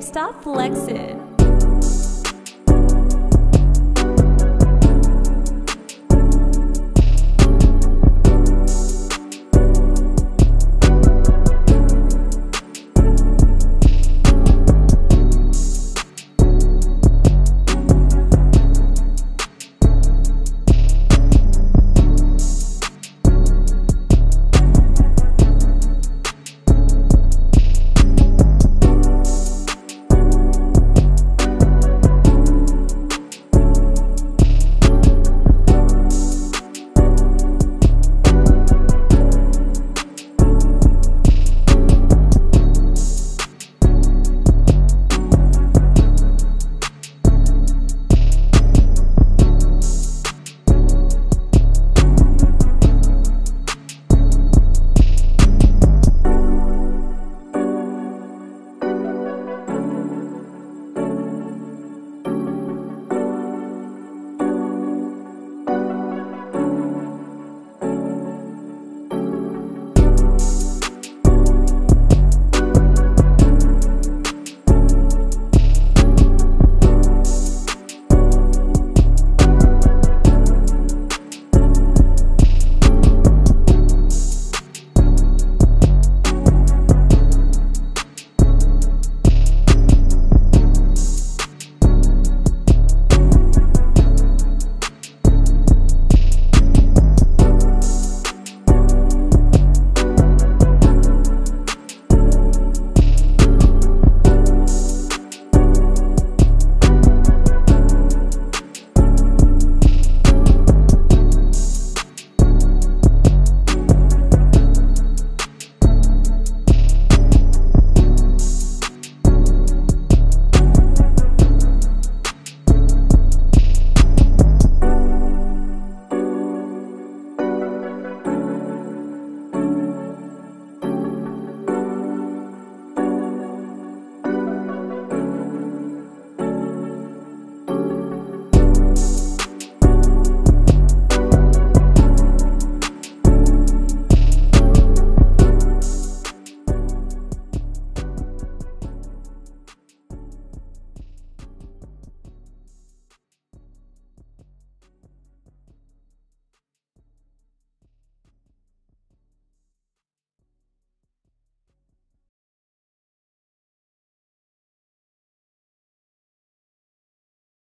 Stop flexing.